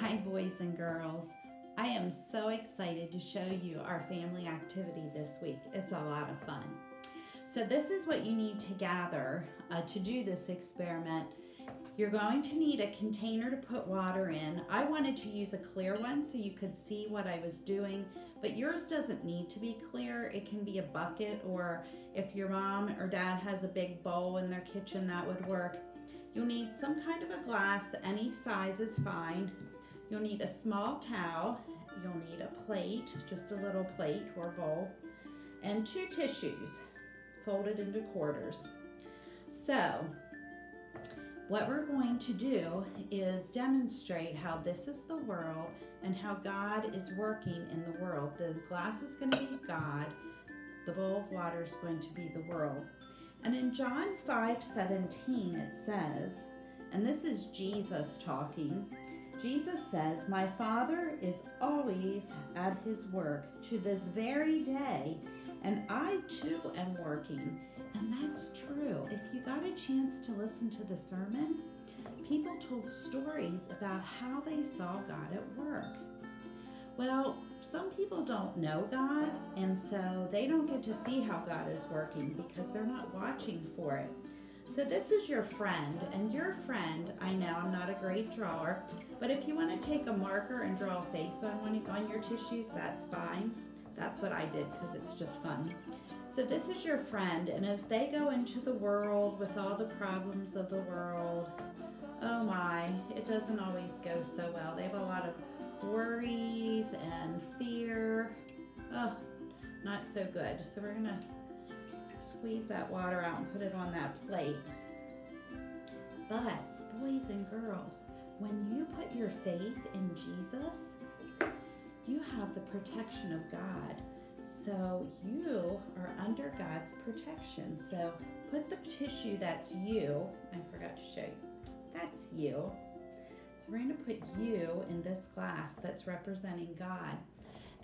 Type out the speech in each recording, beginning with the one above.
Hi, boys and girls. I am so excited to show you our family activity this week. It's a lot of fun. So this is what you need to gather uh, to do this experiment. You're going to need a container to put water in. I wanted to use a clear one so you could see what I was doing, but yours doesn't need to be clear. It can be a bucket or if your mom or dad has a big bowl in their kitchen, that would work. You'll need some kind of a glass, any size is fine. You'll need a small towel. You'll need a plate, just a little plate or bowl, and two tissues folded into quarters. So, what we're going to do is demonstrate how this is the world and how God is working in the world. The glass is going to be God, the bowl of water is going to be the world. And in John 5 17, it says, and this is Jesus talking. Jesus says, My Father is always at his work to this very day, and I too am working. And that's true. If you got a chance to listen to the sermon, people told stories about how they saw God at work. Well, some people don't know God, and so they don't get to see how God is working because they're not watching for it. So this is your friend, and your friend, I know I'm not a great drawer, but if you want to take a marker and draw a face on, one, on your tissues, that's fine. That's what I did because it's just fun. So this is your friend, and as they go into the world with all the problems of the world, oh my, it doesn't always go so well. They have a lot of worries and fear. Oh, not so good. So we're gonna squeeze that water out and put it on that plate. But boys and girls, when you put your faith in Jesus, you have the protection of God. So you are under God's protection. So put the tissue that's you, I forgot to show you, that's you. So we're going to put you in this glass that's representing God.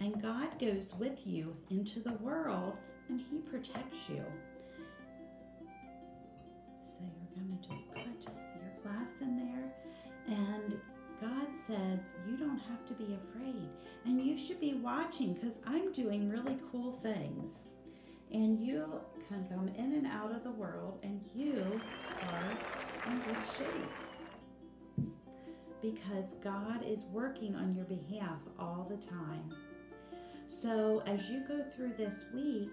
And God goes with you into the world and He protects you. So you're going to just put your glass in there and God says you don't have to be afraid. And you should be watching because I'm doing really cool things. And you can come in and out of the world and you are in good shape. Because God is working on your behalf all the time. So as you go through this week,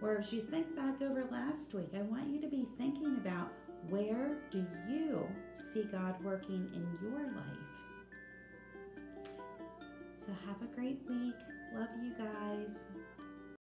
or as you think back over last week, I want you to be thinking about where do you see God working in your life? So have a great week. Love you.